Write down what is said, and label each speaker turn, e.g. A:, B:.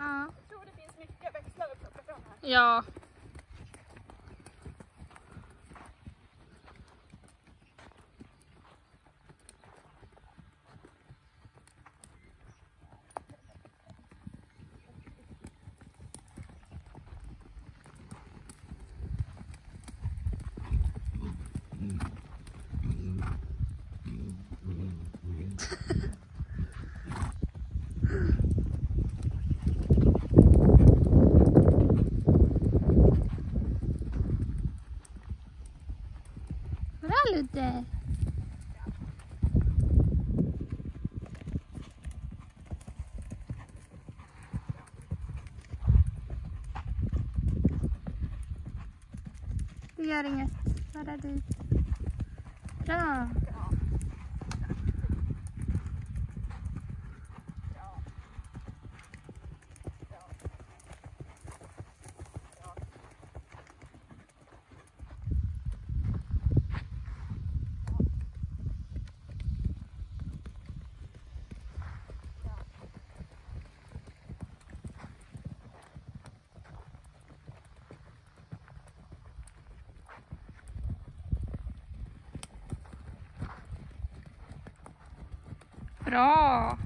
A: Ja.
B: Jag tror det finns mycket växlar att plocka fram här.
A: Ja. Bra Ludde. Det gör inget. Bara dit. Bra. Bra.